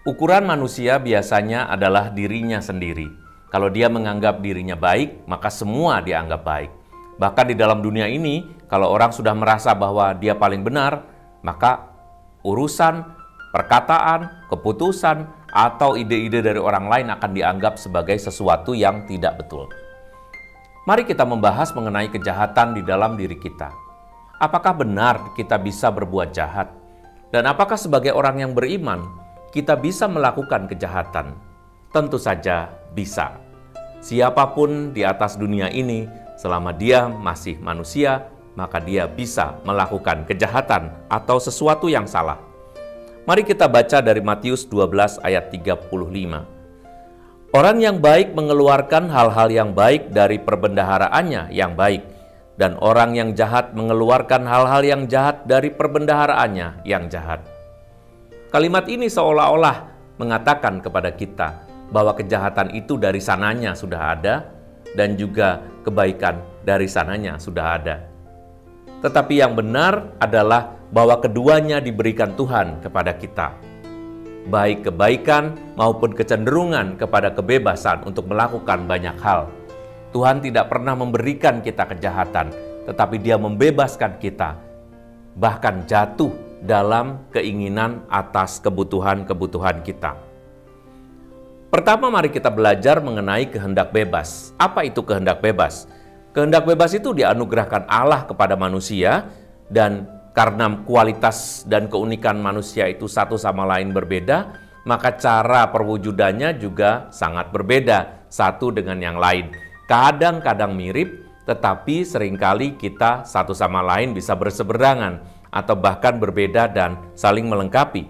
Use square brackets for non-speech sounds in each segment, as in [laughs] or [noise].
Ukuran manusia biasanya adalah dirinya sendiri. Kalau dia menganggap dirinya baik, maka semua dianggap baik. Bahkan di dalam dunia ini, kalau orang sudah merasa bahwa dia paling benar, maka urusan, perkataan, keputusan, atau ide-ide dari orang lain akan dianggap sebagai sesuatu yang tidak betul. Mari kita membahas mengenai kejahatan di dalam diri kita. Apakah benar kita bisa berbuat jahat? Dan apakah sebagai orang yang beriman, kita bisa melakukan kejahatan? Tentu saja bisa. Siapa pun di atas dunia ini, selama dia masih manusia, maka dia bisa melakukan kejahatan atau sesuatu yang salah. Mari kita baca dari Matius 12 ayat 35. Orang yang baik mengeluarkan hal-hal yang baik dari perbendaharaannya yang baik, dan orang yang jahat mengeluarkan hal-hal yang jahat dari perbendaharaannya yang jahat. Kalimat ini seolah-olah mengatakan kepada kita bahwa kejahatan itu dari sananya sudah ada, dan juga kebaikan dari sananya sudah ada. Tetapi yang benar adalah bahwa keduanya diberikan Tuhan kepada kita baik kebaikan maupun kecenderungan kepada kebebasan untuk melakukan banyak hal. Tuhan tidak pernah memberikan kita kejahatan, tetapi Dia membebaskan kita, bahkan jatuh dalam keinginan atas kebutuhan-kebutuhan kita. Pertama, mari kita belajar mengenai kehendak bebas. Apa itu kehendak bebas? Kehendak bebas itu dianugerahkan Allah kepada manusia, dan karena kualitas dan keunikan manusia itu satu sama lain berbeda, maka cara perwujudannya juga sangat berbeda satu dengan yang lain. Kadang-kadang mirip, tetapi sering kali kita satu sama lain bisa berseberangan atau bahkan berbeda dan saling melengkapi.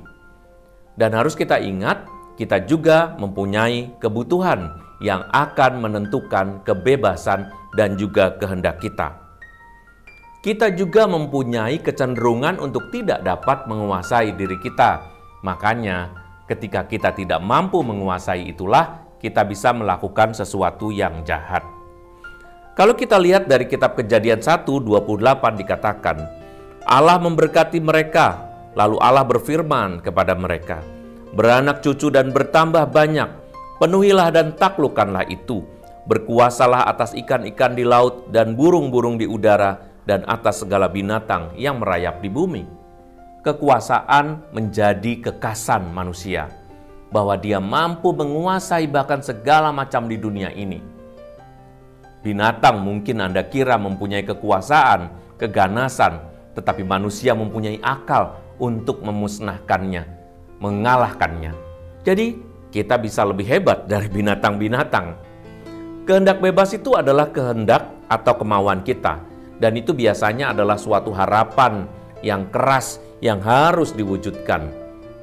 Dan harus kita ingat, kita juga mempunyai kebutuhan yang akan menentukan kebebasan dan juga kehendak kita kita juga mempunyai kecenderungan untuk tidak dapat menguasai diri kita. Makanya, ketika kita tidak mampu menguasai itulah kita bisa melakukan sesuatu yang jahat. Kalau kita lihat dari kitab Kejadian 1 28 dikatakan, Allah memberkati mereka, lalu Allah berfirman kepada mereka, "Beranak cucu dan bertambah banyak, penuhilah dan taklukkanlah itu, berkuasalah atas ikan-ikan di laut dan burung-burung di udara." dan atas segala binatang yang merayap di bumi. Kekuasaan menjadi kekasan manusia, bahwa dia mampu menguasai bahkan segala macam di dunia ini. Binatang mungkin Anda kira mempunyai kekuasaan, keganasan, tetapi manusia mempunyai akal untuk memusnahkannya, mengalahkannya. Jadi, kita bisa lebih hebat dari binatang-binatang. Kehendak bebas itu adalah kehendak atau kemauan kita dan itu biasanya adalah suatu harapan yang keras yang harus diwujudkan.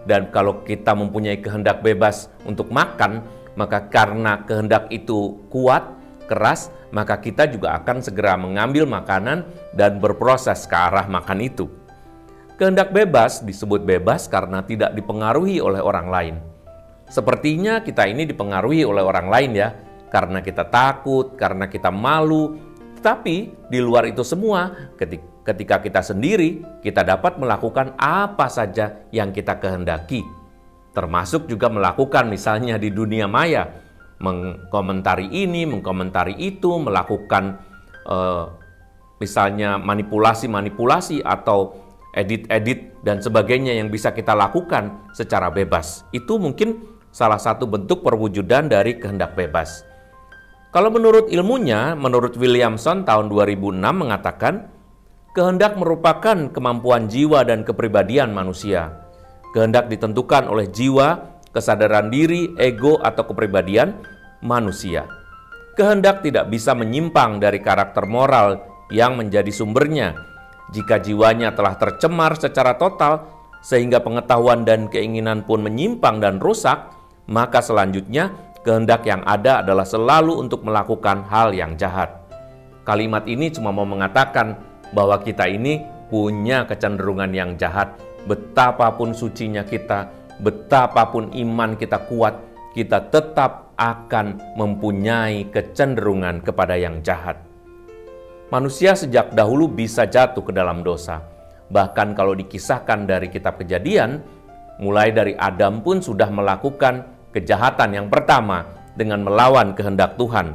Dan kalau kita mempunyai kehendak bebas untuk makan, maka karena kehendak itu kuat, keras, maka kita juga akan segera mengambil makanan dan berproses ke arah makan itu. Kehendak bebas disebut bebas karena tidak dipengaruhi oleh orang lain. Sepertinya kita ini dipengaruhi oleh orang lain ya, karena kita takut, karena kita malu, tetapi di luar itu semua, ketika kita sendiri, kita dapat melakukan apa saja yang kita kehendaki. Termasuk juga melakukan misalnya di dunia maya, mengkomentari ini, mengkomentari itu, melakukan uh, misalnya manipulasi-manipulasi atau edit-edit dan sebagainya yang bisa kita lakukan secara bebas. Itu mungkin salah satu bentuk perwujudan dari kehendak bebas. Kalau menurut ilmunya, menurut Williamson tahun 2006 mengatakan, kehendak merupakan kemampuan jiwa dan kepribadian manusia. Kehendak ditentukan oleh jiwa, kesadaran diri, ego, atau kepribadian manusia. Kehendak tidak bisa menyimpang dari karakter moral yang menjadi sumbernya. Jika jiwanya telah tercemar secara total, sehingga pengetahuan dan keinginan pun menyimpang dan rusak, maka selanjutnya kehendak yang ada adalah selalu untuk melakukan hal yang jahat. Kalimat ini cuma mau mengatakan bahwa kita ini punya kecenderungan yang jahat. Betapapun sucinya kita, betapapun iman kita kuat, kita tetap akan mempunyai kecenderungan kepada yang jahat. Manusia sejak dahulu bisa jatuh ke dalam dosa. Bahkan kalau dikisahkan dari kitab kejadian, Mulai dari Adam pun sudah melakukan kejahatan yang pertama dengan melawan kehendak Tuhan.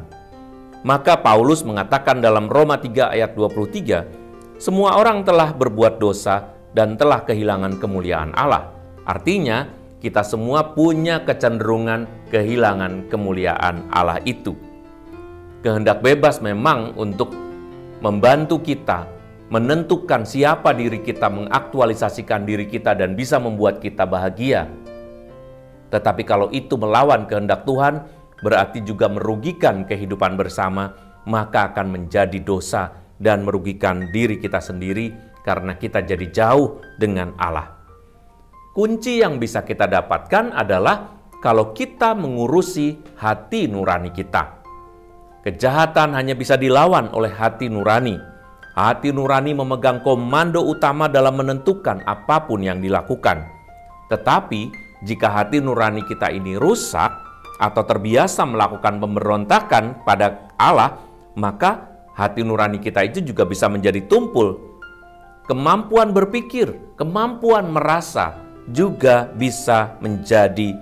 Maka Paulus mengatakan dalam Roma 3 ayat 23, semua orang telah berbuat dosa dan telah kehilangan kemuliaan Allah. Artinya, kita semua punya kecenderungan kehilangan kemuliaan Allah itu. Kehendak bebas memang untuk membantu kita menentukan siapa diri kita, mengaktualisasikan diri kita, dan bisa membuat kita bahagia. Tetapi kalau itu melawan kehendak Tuhan, berarti juga merugikan kehidupan bersama, maka akan menjadi dosa dan merugikan diri kita sendiri karena kita jadi jauh dengan Allah. Kunci yang bisa kita dapatkan adalah kalau kita mengurusi hati nurani kita. Kejahatan hanya bisa dilawan oleh hati nurani Hati nurani memegang komando utama dalam menentukan apa pun yang dilakukan. Tetapi, jika hati nurani kita ini rusak atau terbiasa melakukan pemberontakan pada Allah, maka hati nurani kita itu juga bisa menjadi tumpul. Kemampuan berpikir, kemampuan merasa juga bisa menjadi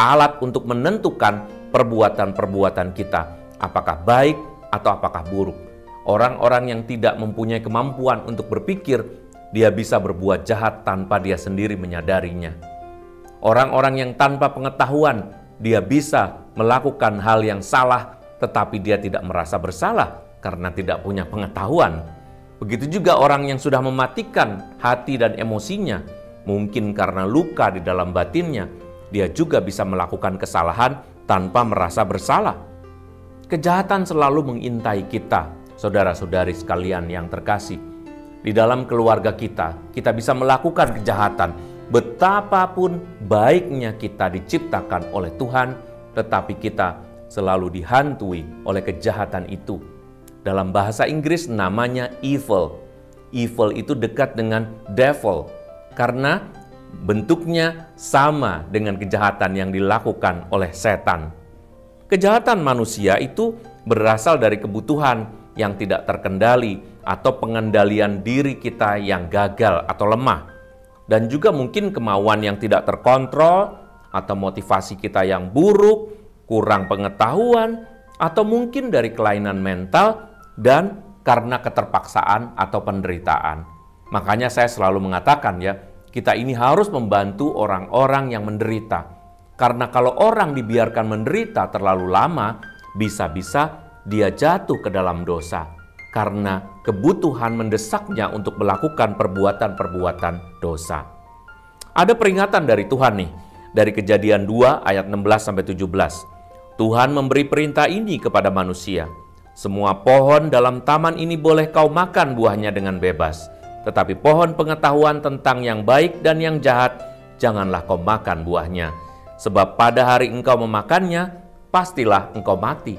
alat untuk menentukan perbuatan-perbuatan kita, apakah baik atau apakah buruk. Orang-orang yang tidak mempunyai kemampuan untuk berpikir, dia bisa berbuat jahat tanpa dia sendiri menyadarinya. Orang-orang yang tanpa pengetahuan, dia bisa melakukan hal yang salah, tetapi dia tidak merasa bersalah karena tidak punya pengetahuan. Begitu juga orang yang sudah mematikan hati dan emosinya, mungkin karena luka di dalam batinnya, dia juga bisa melakukan kesalahan tanpa merasa bersalah. Kejahatan selalu mengintai kita, saudara-saudari sekalian yang terkasih, di dalam keluarga kita, kita bisa melakukan kejahatan. Betapapun baiknya kita diciptakan oleh Tuhan, tetapi kita selalu dihantui oleh kejahatan itu. Dalam bahasa Inggris namanya evil. Evil itu dekat dengan devil karena bentuknya sama dengan kejahatan yang dilakukan oleh setan. Kejahatan manusia itu berasal dari kebutuhan yang tidak terkendali atau pengendalian diri kita yang gagal atau lemah. Dan juga mungkin kemauan yang tidak terkontrol atau motivasi kita yang buruk, kurang pengetahuan, atau mungkin dari kelainan mental dan karena keterpaksaan atau penderitaan. Makanya saya selalu mengatakan ya, kita ini harus membantu orang-orang yang menderita. Karena kalau orang dibiarkan menderita terlalu lama, bisa-bisa dia jatuh ke dalam dosa karena kebutuhan mendesaknya untuk melakukan perbuatan-perbuatan dosa. Ada peringatan dari Tuhan nih, dari kejadian 2 ayat 16 sampai 17. Tuhan memberi perintah ini kepada manusia. Semua pohon dalam taman ini boleh kau makan buahnya dengan bebas. Tetapi pohon pengetahuan tentang yang baik dan yang jahat, janganlah kau makan buahnya. Sebab pada hari engkau memakannya, pastilah engkau mati.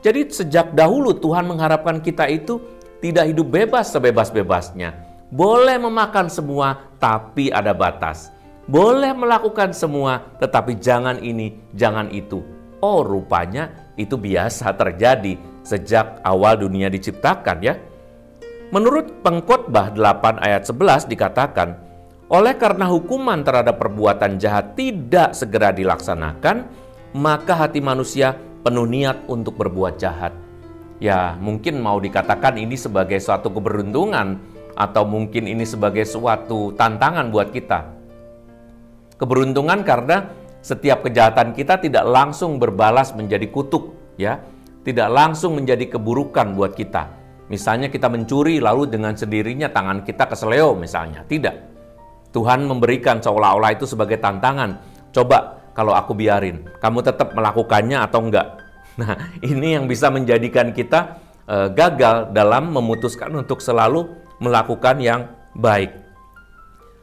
Jadi sejak dahulu Tuhan mengharapkan kita itu tidak hidup bebas sebebas-bebasnya. Boleh memakan semua, tapi ada batas. Boleh melakukan semua, tetapi jangan ini, jangan itu. Oh, rupanya itu biasa terjadi sejak awal dunia diciptakan ya. Menurut Pengkhotbah 8 ayat 11 dikatakan, oleh karena hukuman terhadap perbuatan jahat tidak segera dilaksanakan, maka hati manusia penuh niat untuk berbuat jahat. Ya, mungkin mau dikatakan ini sebagai suatu keberuntungan atau mungkin ini sebagai suatu tantangan buat kita. Keberuntungan karena setiap kejahatan kita tidak langsung berbalas menjadi kutuk, ya. Tidak langsung menjadi keburukan buat kita. Misalnya kita mencuri lalu dengan sendirinya tangan kita keseleo misalnya. Tidak. Tuhan memberikan seolah-olah itu sebagai tantangan. Coba kalau aku biarin? Kamu tetap melakukannya atau enggak? [laughs] Nah, ini yang bisa menjadikan kita uh, gagal dalam memutuskan untuk selalu melakukan yang baik.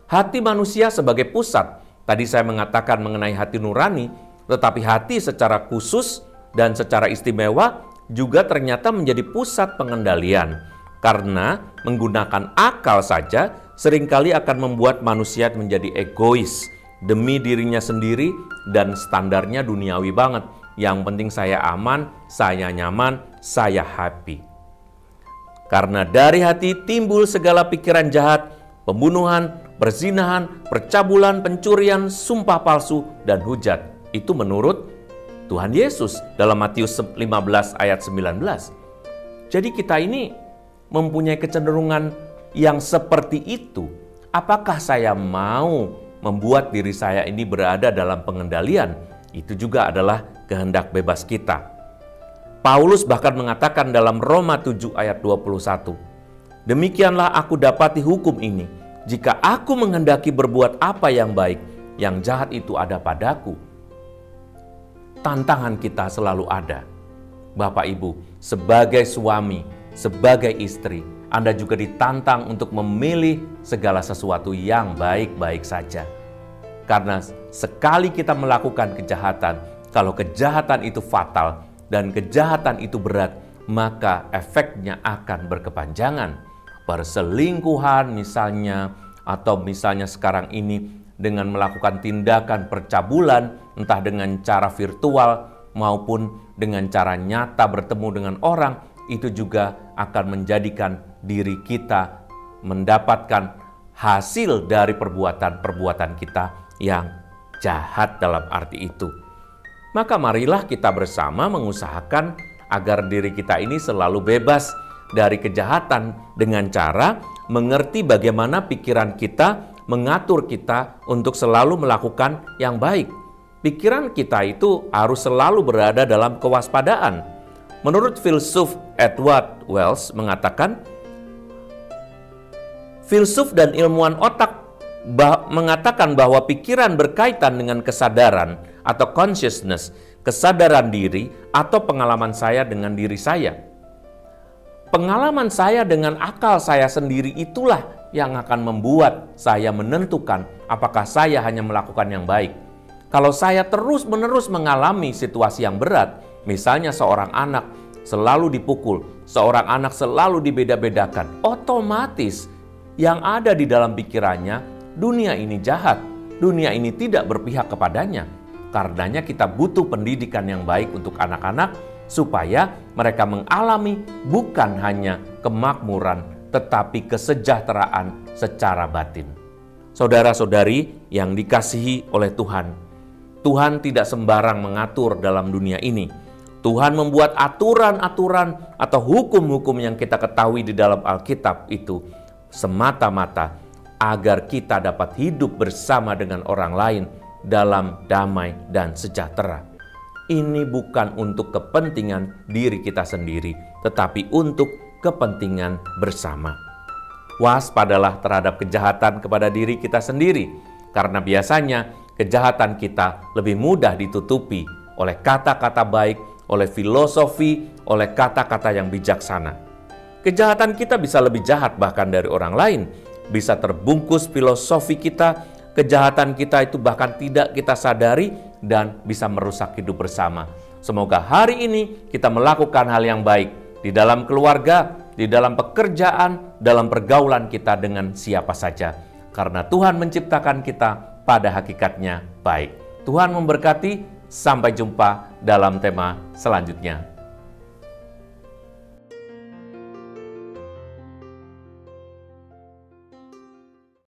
Hati manusia sebagai pusat, tadi saya mengatakan mengenai hati nurani, tetapi hati secara khusus dan secara istimewa juga ternyata menjadi pusat pengendalian. Karena menggunakan akal saja sering kali akan membuat manusia menjadi egois, demi dirinya sendiri dan standarnya duniawi banget. Yang penting saya aman, saya nyaman, saya happy. Karena dari hati timbul segala pikiran jahat, pembunuhan, perzinahan, percabulan, pencurian, sumpah palsu, dan hujat. Itu menurut Tuhan Yesus dalam Matius 15 ayat 19. Jadi kita ini mempunyai kecenderungan yang seperti itu. Apakah saya mau membuat diri saya ini berada dalam pengendalian? Itu juga adalah kehendak bebas kita. Paulus bahkan mengatakan dalam Roma 7 ayat 21, Demikianlah aku dapati hukum ini, jika aku menghendaki berbuat apa yang baik, yang jahat itu ada padaku. Tantangan kita selalu ada. Bapak Ibu, sebagai suami, sebagai istri, Anda juga ditantang untuk memilih segala sesuatu yang baik-baik saja. Karena sekali kita melakukan kejahatan, kalau kejahatan itu fatal dan kejahatan itu berat, maka efeknya akan berkepanjangan perselingkuhan misalnya atau misalnya sekarang ini dengan melakukan tindakan percabulan entah dengan cara virtual maupun dengan cara nyata bertemu dengan orang itu juga akan menjadikan diri kita mendapatkan hasil dari perbuatan-perbuatan kita yang jahat dalam arti itu. Maka marilah kita bersama mengusahakan agar diri kita ini selalu bebas dari kejahatan dengan cara mengerti bagaimana pikiran kita mengatur kita untuk selalu melakukan yang baik. Pikiran kita itu harus selalu berada dalam kewaspadaan. Menurut filsuf Edward Wells mengatakan, filsuf dan ilmuwan otak bah mengatakan bahwa pikiran berkaitan dengan kesadaran atau consciousness, kesadaran diri atau pengalaman saya dengan diri saya. Pengalaman saya dengan akal saya sendiri itulah yang akan membuat saya menentukan apakah saya hanya melakukan yang baik. Kalau saya terus-menerus mengalami situasi yang berat, misalnya seorang anak selalu dipukul, seorang anak selalu dibeda-bedakan, otomatis yang ada di dalam pikirannya, dunia ini jahat, dunia ini tidak berpihak kepadanya. Karenanya kita butuh pendidikan yang baik untuk anak-anak supaya mereka mengalami bukan hanya kemakmuran, tetapi kesejahteraan secara batin. Saudara-saudari yang dikasihi oleh Tuhan, Tuhan tidak sembarang mengatur dalam dunia ini. Tuhan membuat aturan-aturan atau hukum-hukum yang kita ketahui di dalam Alkitab itu semata-mata agar kita dapat hidup bersama dengan orang lain dalam damai dan sejahtera ini bukan untuk kepentingan diri kita sendiri, tetapi untuk kepentingan bersama. Waspadalah terhadap kejahatan kepada diri kita sendiri, karena biasanya kejahatan kita lebih mudah ditutupi oleh kata-kata baik, oleh filosofi, oleh kata-kata yang bijaksana. Kejahatan kita bisa lebih jahat bahkan dari orang lain, bisa terbungkus filosofi kita, kejahatan kita itu bahkan tidak kita sadari dan bisa merusak hidup bersama. Semoga hari ini kita melakukan hal yang baik di dalam keluarga, di dalam pekerjaan, dalam pergaulan kita dengan siapa saja. Karena Tuhan menciptakan kita pada hakikatnya baik. Tuhan memberkati, sampai jumpa dalam tema selanjutnya.